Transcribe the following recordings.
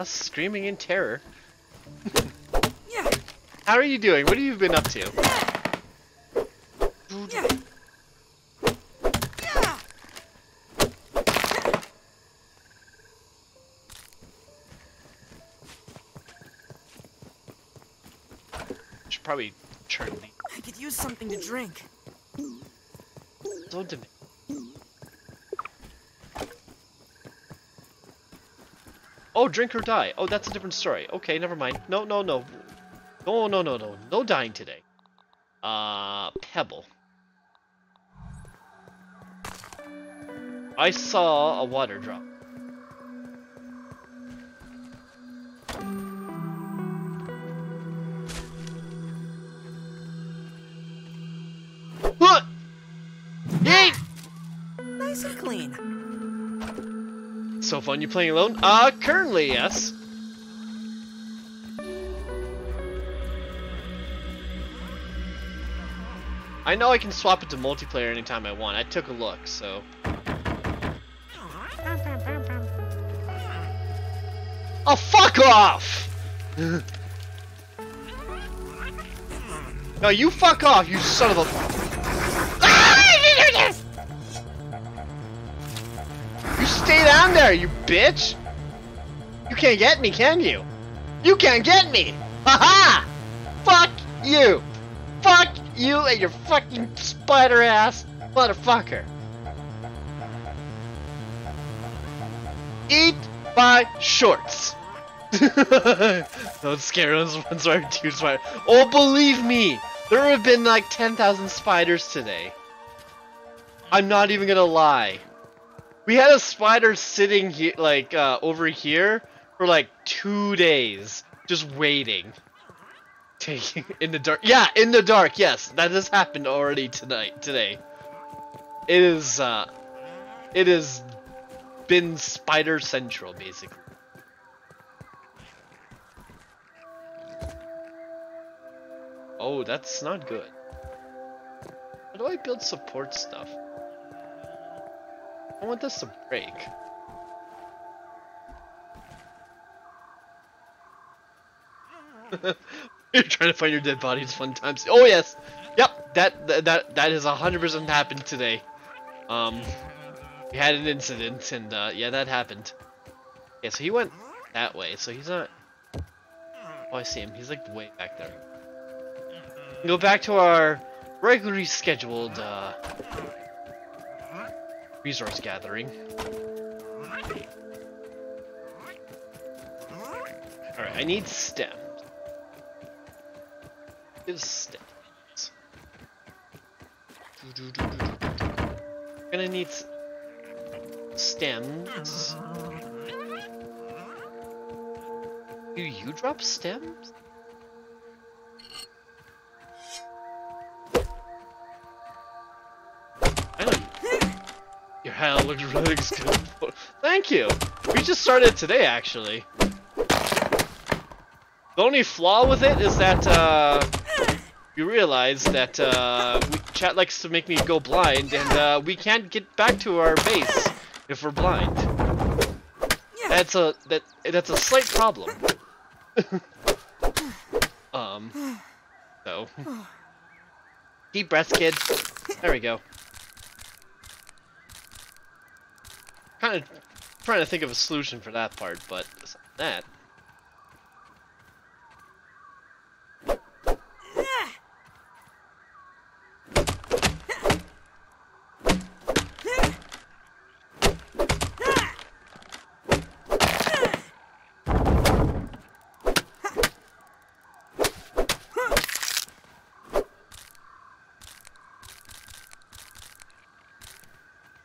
Us screaming in terror. How are you doing? What have you been up to? Should probably turn I could use something to drink. Don't demand. Oh, drink or die. Oh, that's a different story. Okay, never mind. No, no, no. No, no, no, no. No dying today. Uh, Pebble. I saw a water drop. So fun you playing alone? Uh, currently, yes. I know I can swap it to multiplayer anytime I want. I took a look, so. Oh, fuck off! no, you fuck off, you son of a. stay down there, you bitch! You can't get me, can you? You can't get me! Haha! Fuck you! Fuck you and your fucking spider ass motherfucker! Eat my shorts! Don't scare us one sorry, two spider. Oh, believe me! There have been like 10,000 spiders today. I'm not even gonna lie. We had a spider sitting here, like, uh, over here for like two days, just waiting. Taking in the dark. Yeah, in the dark. Yes, that has happened already tonight, today. It is, uh, it has been Spider Central, basically. Oh, that's not good. How do I build support stuff? I want this to break. You're trying to find your dead bodies fun times. Oh yes, yep. That that that, that has hundred percent happened today. Um, we had an incident, and uh, yeah, that happened. Yeah, so he went that way. So he's not. Oh, I see him. He's like way back there. Go back to our regularly scheduled uh, resource gathering. Alright, I need stems. Is stems. Gonna need stems. Do you drop stems? Hat looks really good. Thank you. We just started today, actually. The only flaw with it is that uh, you realize that uh, we, chat likes to make me go blind, and uh, we can't get back to our base if we're blind. That's a that that's a slight problem. um. So. Deep breaths, kid. There we go. Kind of trying to think of a solution for that part, but that.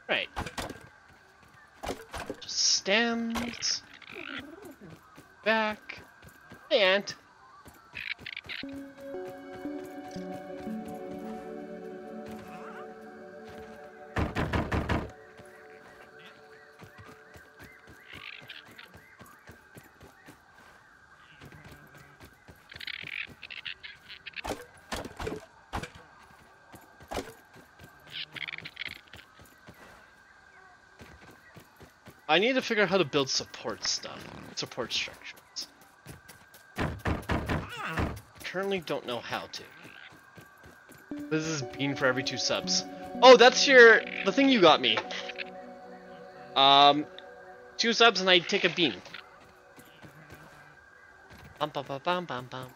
Right. Just stems. Back. And. I need to figure out how to build support stuff, support structures. Currently don't know how to. This is bean for every two subs. Oh, that's your the thing you got me. Um, two subs and I take a bean. Bum bum bum bum bum bum.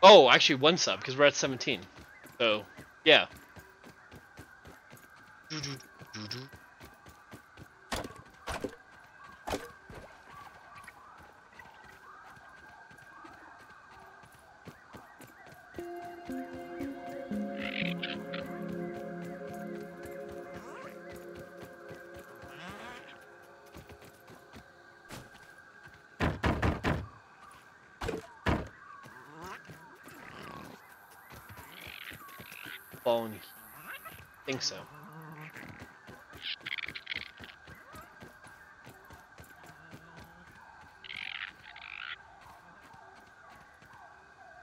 Oh, actually one sub because we're at 17. So, yeah. Bone.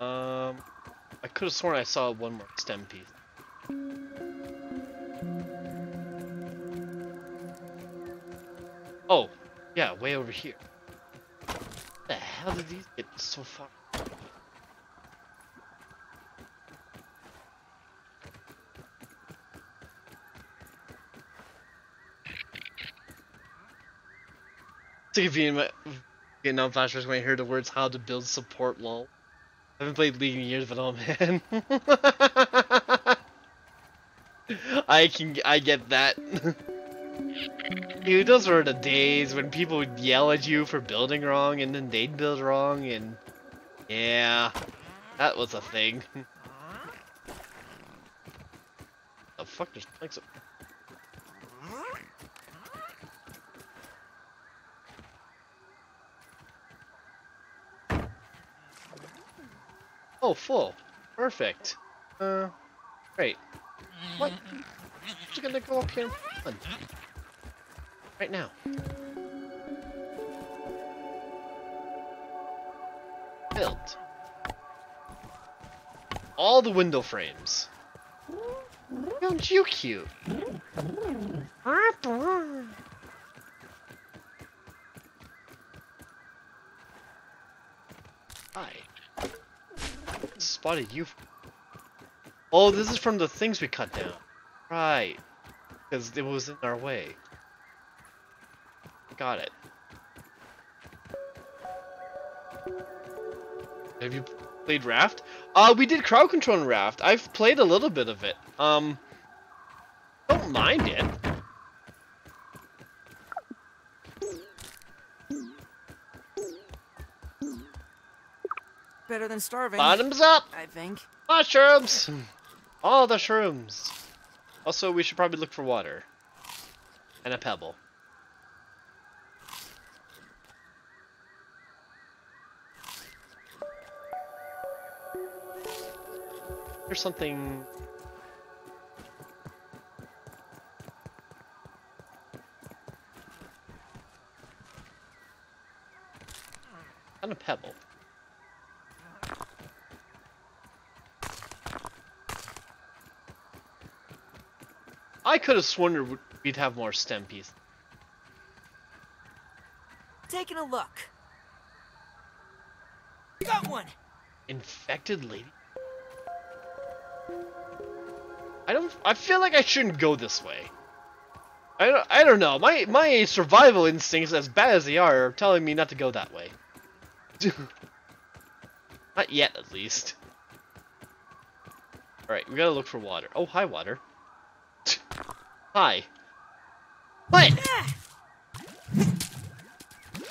Um, I could have sworn I saw one more stem piece. Oh, yeah, way over here. The hell did these get so far? To give you getting on flashbacks when I hear the words how to build support lol. I haven't played League in years, but oh man. I can I get that. Dude, those were the days when people would yell at you for building wrong and then they'd build wrong and yeah, that was a thing. the fuck there's planks up Oh, full. Perfect. Uh, great. What? Just gonna go up here and run. Right now. Built. All the window frames. Aren't you cute? Hi spotted you. Oh, this is from the things we cut down. Right. Because it was in our way. Got it. Have you played Raft? Uh, we did crowd control in Raft. I've played a little bit of it. Um, don't mind it. Better than starving. Bottoms up! I think. Mushrooms! All the shrooms! Also, we should probably look for water. And a pebble. There's something... could have sworn we'd have more stem pieces. Taking a look. Got one. Infected lady. I don't. I feel like I shouldn't go this way. I don't. I don't know. My my survival instincts, as bad as they are, are telling me not to go that way. not yet, at least. All right, we gotta look for water. Oh, hi, water. Hi. What?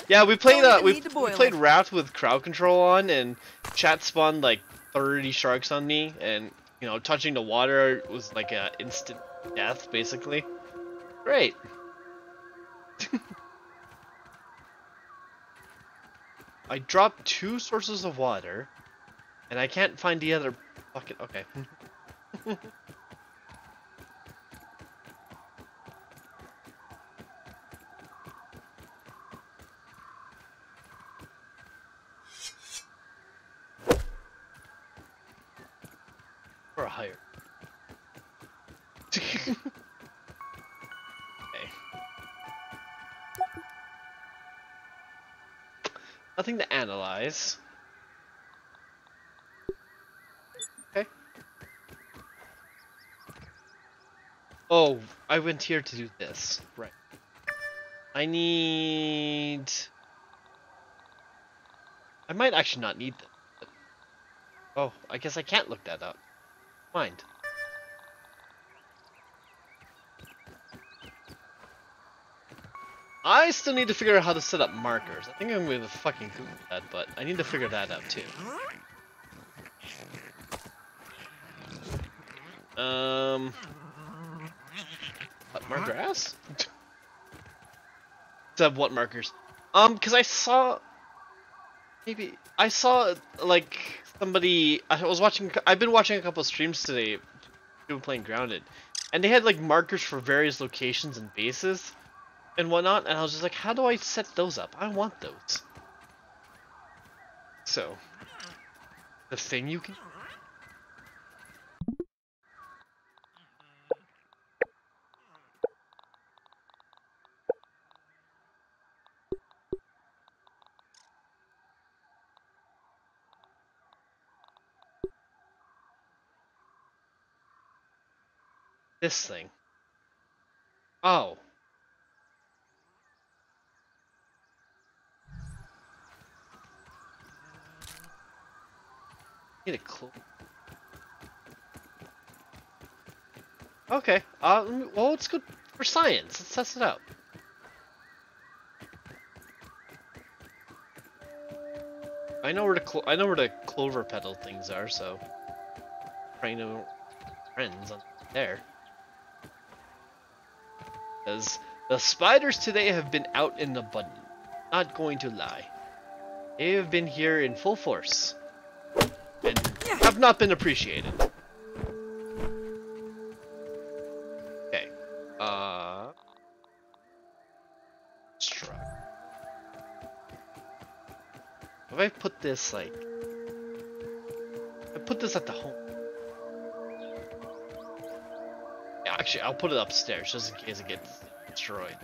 Yeah, we played uh we, we played Raft with crowd control on and chat spawned like 30 sharks on me and you know touching the water was like a instant death basically. Great. I dropped two sources of water and I can't find the other bucket. Okay. Oh, I went here to do this. Right. I need... I might actually not need. Oh, I guess I can't look that up. Mind. I still need to figure out how to set up markers. I think I'm going to fucking Google that, but I need to figure that out too. Um, what marker ass? Said what markers? Um, because I saw maybe I saw like somebody. I was watching. I've been watching a couple streams today. People playing Grounded, and they had like markers for various locations and bases and whatnot, and I was just like, how do I set those up? I want those. So, the thing you can. This thing. Oh. Need a clue. Okay. Uh, well, it's good for science. Let's test it out. I know where the clo- I know where the clover petal things are, so trying to friends on there. Because the spiders today have been out in abundance. Not going to lie. They have been here in full force. And have not been appreciated. Okay. Uh. Struck. If I put this like. I put this at the home. Actually, I'll put it upstairs just in case it gets destroyed.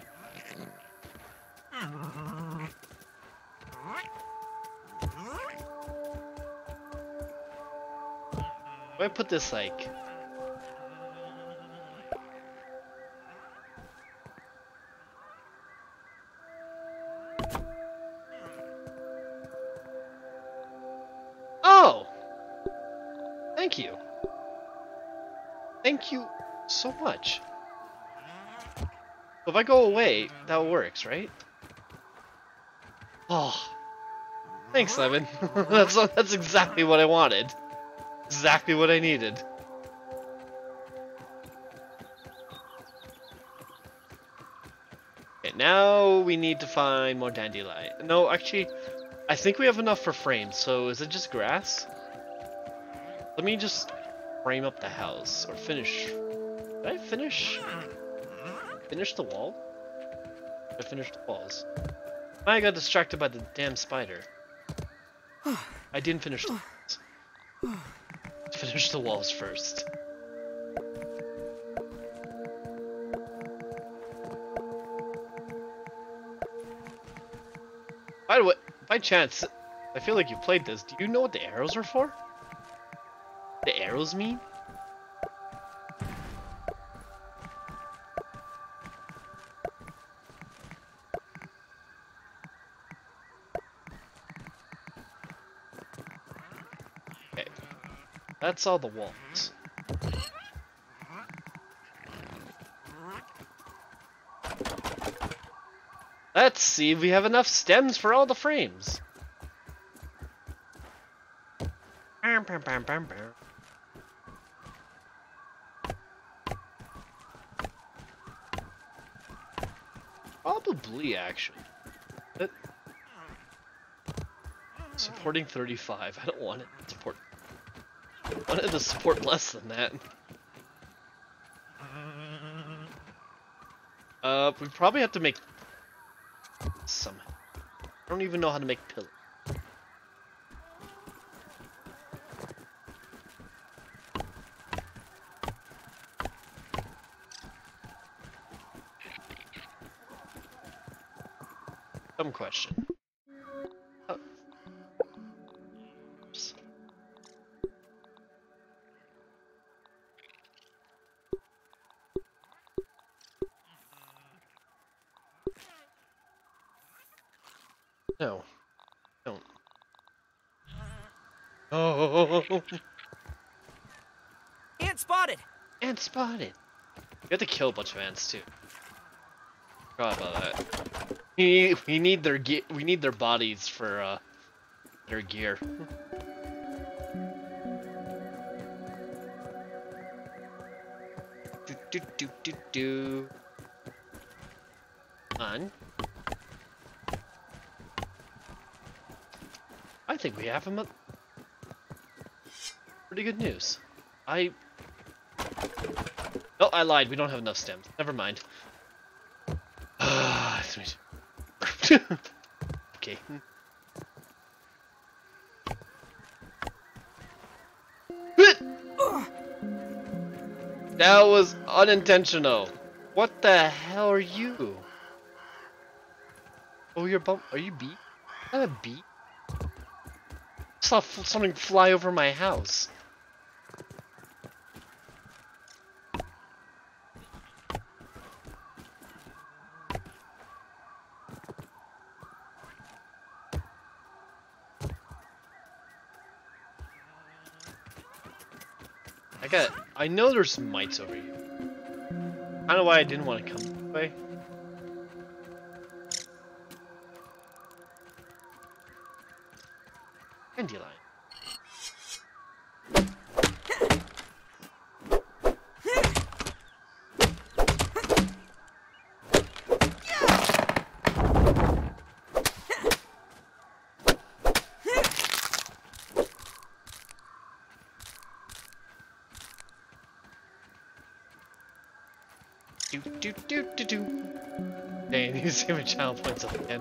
If I put this like. If I go away, that works, right? Oh. Thanks, Lemon. that's that's exactly what I wanted. Exactly what I needed. Okay, now we need to find more dandelion. No, actually, I think we have enough for frames, so is it just grass? Let me just frame up the house, or finish. Did I finish? Hmm. Finish the wall? I finished the walls. I got distracted by the damn spider. I didn't finish the walls. Finish the walls first. By the way, by chance, I feel like you played this. Do you know what the arrows are for? The arrows mean? That's all the walls. Let's see if we have enough stems for all the frames. Probably, actually. But- Supporting 35. I don't want it to support. Wanted to support less than that. Uh, we probably have to make some. I don't even know how to make pillars. Dumb question. No. Don't. Oh, Ant spotted. ant spotted. You have to kill a bunch of ants too. Forgot about that. We need, we need their ge we need their bodies for uh their gear. do do do do do. On. Think we have him. up. Pretty good news. I. Oh, I lied. We don't have enough stems. Never mind. Ah, okay. That was unintentional. What the hell are you? Oh, you're bump. Are you bee? Is that a bee? Saw something fly over my house. I got. I know there's mites over here. I don't know why I didn't want to come this way. Dandelion. Do do do do do. Dang, see my channel points up again.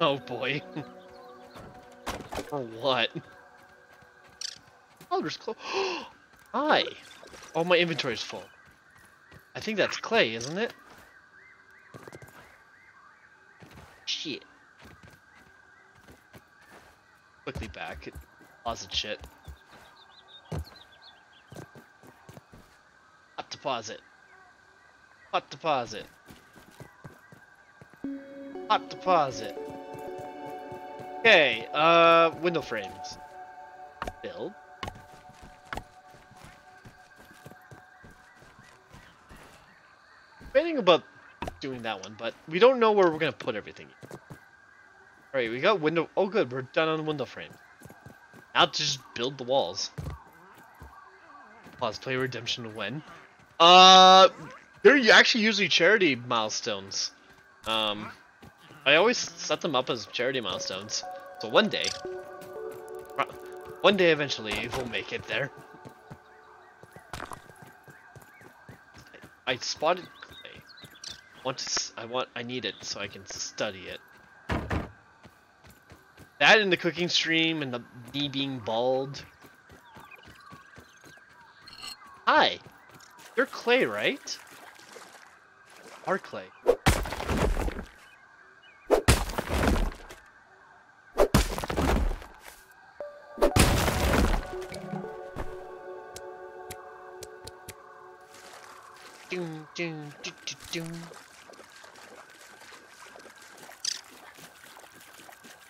Oh boy. For what? Oh, there's clo- Hi! Oh, my inventory is full. I think that's clay, isn't it? Shit. Quickly back. Deposit shit. Hot deposit. Hot deposit. Hot deposit. Okay, uh, window frames. Build. Debating about doing that one, but we don't know where we're gonna put everything. Alright, we got window. Oh, good, we're done on window frame. Now to just build the walls. Pause play redemption when? Uh, they're actually usually charity milestones. Um, I always set them up as charity milestones. So one day, one day eventually we'll make it there. I, spotted clay. Want to? I want. I need it so I can study it. That in the cooking stream and the me being bald. Hi, you're clay, right? Our clay. Doom, doo, doo, doom.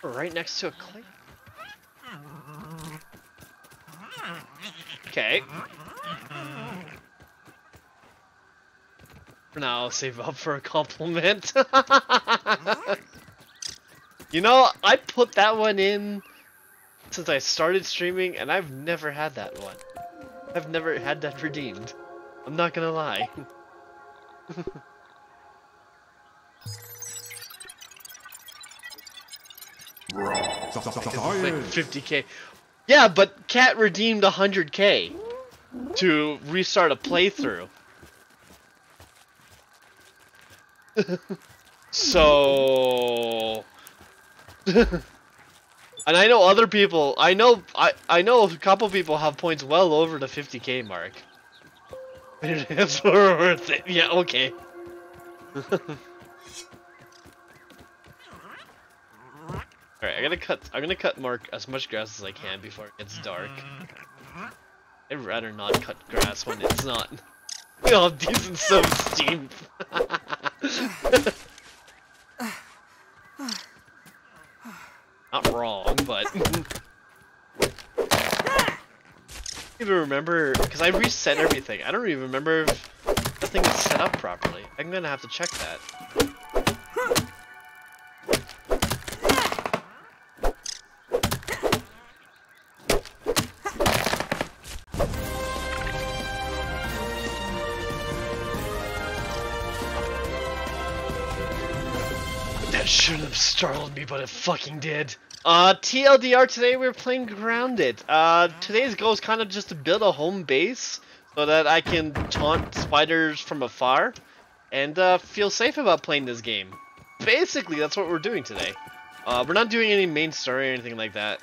Right next to a clay. Okay. For now, I'll save up for a compliment. you know, I put that one in since I started streaming, and I've never had that one. I've never had that redeemed. I'm not gonna lie. Science. 50k. Yeah, but Cat redeemed 100k to restart a playthrough. so and I know other people I know I I know a couple people have points well over the 50k mark. It's worth it. Yeah, okay. Alright, I gotta cut I'm gonna cut Mark as much grass as I can before it gets dark. I'd rather not cut grass when it's not we all have decent self-esteem. wrong, but even remember because I reset everything. I don't even remember if the thing is set up properly. I'm gonna have to check that. That shouldn't have startled me, but it fucking did. Uh, TLDR today we're playing Grounded. Uh, today's goal is kind of just to build a home base so that I can taunt spiders from afar and uh, feel safe about playing this game. Basically, that's what we're doing today. Uh, we're not doing any main story or anything like that.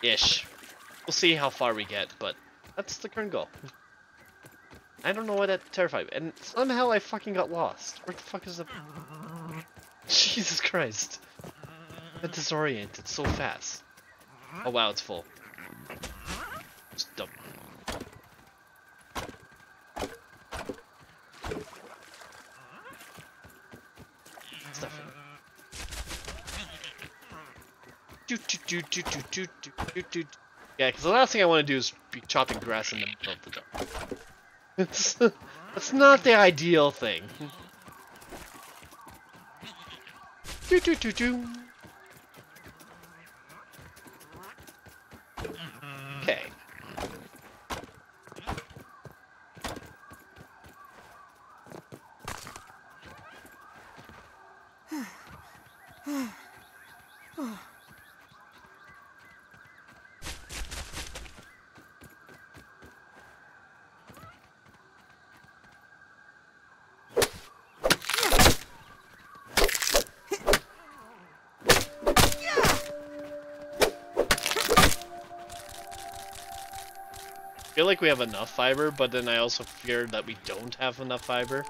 Ish. We'll see how far we get, but that's the current goal. I don't know why that terrified me. And somehow I fucking got lost. Where the fuck is the... Jesus Christ. I'm disoriented so fast. Oh wow, it's full. It's dumb. Stuff do. Yeah, because the last thing I want to do is be chopping grass in the middle of the dark. It's, that's not the ideal thing. do do do do. Feel like we have enough fiber, but then I also fear that we don't have enough fiber.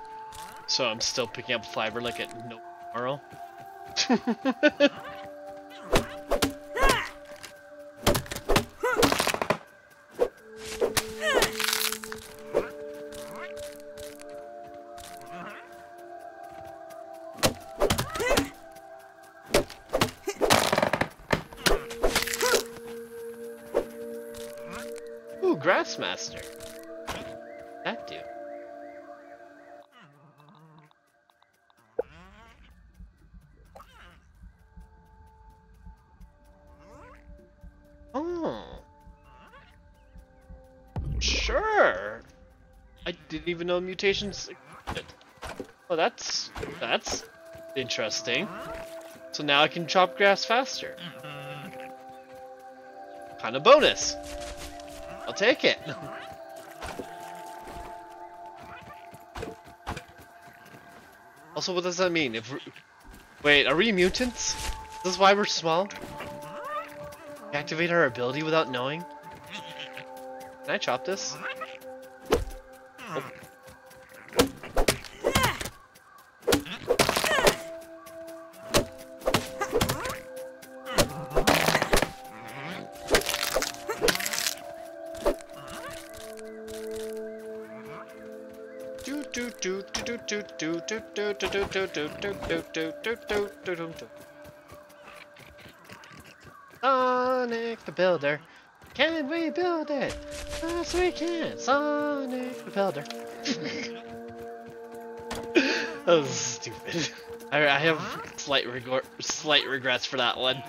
So I'm still picking up fiber like at no tomorrow. That do. Oh. Hmm. Sure. I didn't even know mutations. Oh, that's that's interesting. So now I can chop grass faster. Kind of bonus. I'll take it. Also, what does that mean? If wait, are we mutants? Is this why we're small? Activate our ability without knowing? Can I chop this? Sonic the Builder. Can we build it? Yes, we can. Sonic the Builder. that was stupid. I, I have slight regor slight regrets for that one.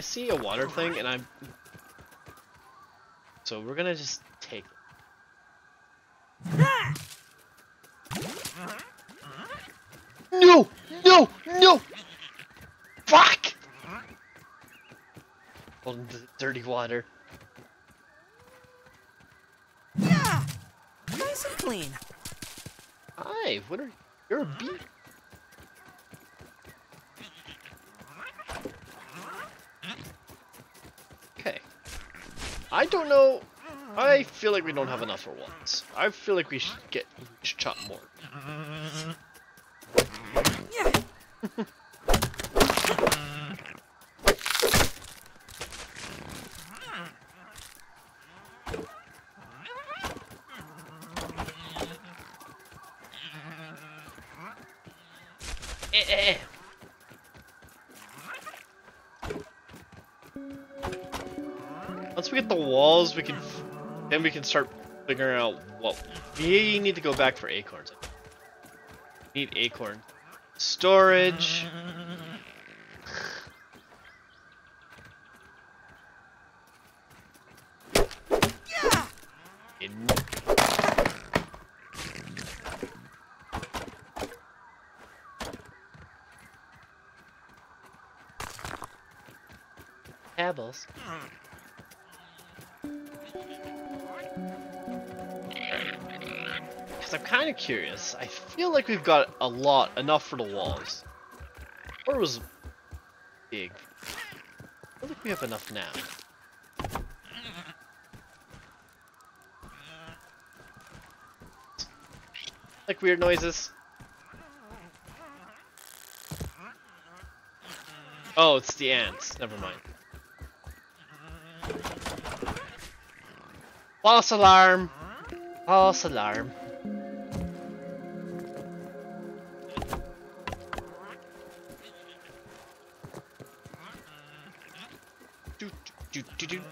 I see a water thing and I'm so we're gonna just take it. No! No! No! Fuck! Hold into the dirty water. Yeah! Nice and clean. Hi, what are you're a bee? I don't know. I feel like we don't have enough for once. I feel like we should get chopped chop more. eh, eh. eh. Once we get the walls, we can, then we can start figuring out what we need to go back for acorns. Need acorn storage. Mm-hmm, kind of curious. I feel like we've got a lot, enough for the walls. Or was big. I like we have enough now. Like weird noises. Oh, it's the ants. Never mind. False alarm. False alarm.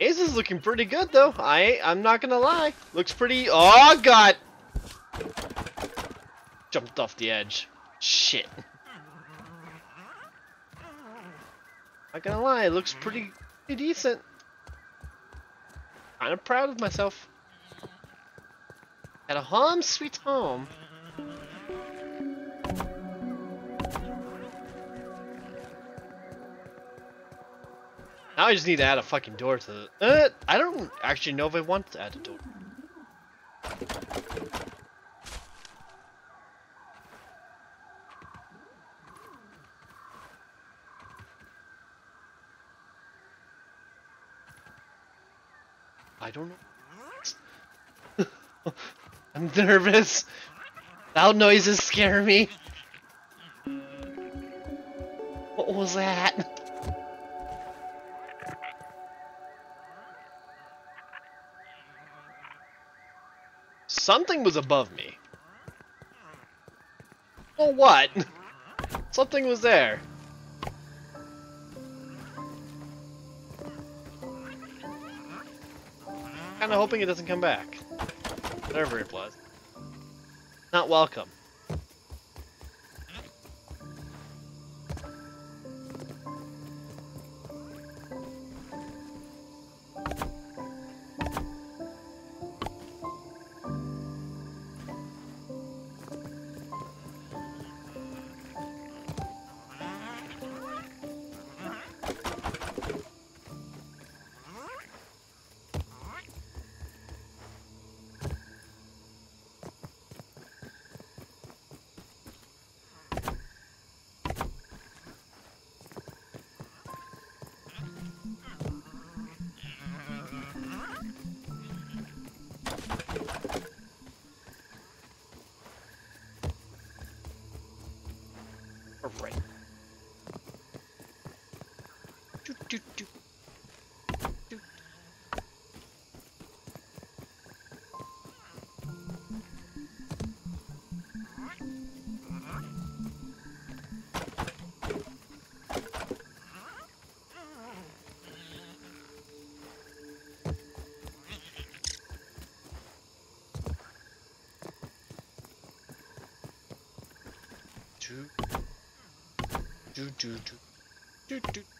Ace is looking pretty good though. I I'm not gonna lie. Looks pretty. Oh god. Jumped off the edge. Shit. Not gonna lie. It looks pretty, pretty decent. Kind of proud of myself. At a home sweet home. Now I just need to add a fucking door to the. Uh, I don't actually know if I want to add a door. I don't know. I'm nervous. Loud noises scare me. What was that? Something was above me. Well, what? Something was there. Kinda hoping it doesn't come back. Whatever it was. Not welcome. Do do do. Do do.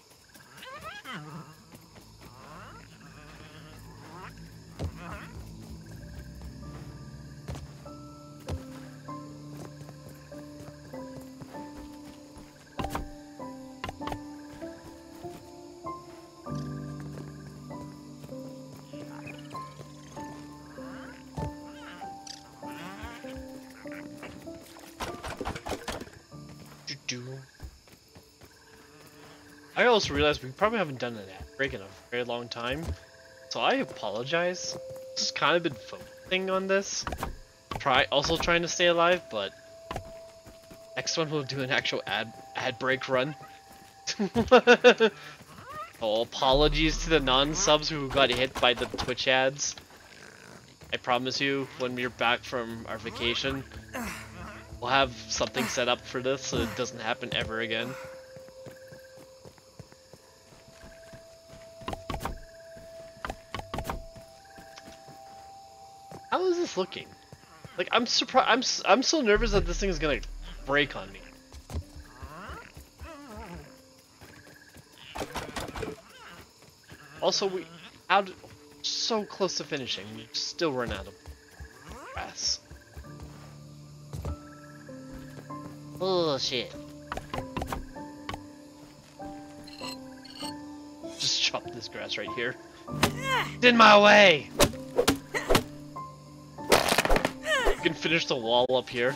Also realized we probably haven't done an ad break in a very long time, so I apologize. Just kind of been focusing on this. Try also trying to stay alive, but next one we'll do an actual ad ad break run. oh, apologies to the non-subs who got hit by the Twitch ads. I promise you, when we're back from our vacation, we'll have something set up for this so it doesn't happen ever again. This looking? Like I'm surprised. I'm s- I'm so nervous that this thing is gonna break on me. Also, we out so close to finishing. We still run out of grass. Oh shit! Just chop this grass right here. Ah! It's in my way. You can finish the wall up here.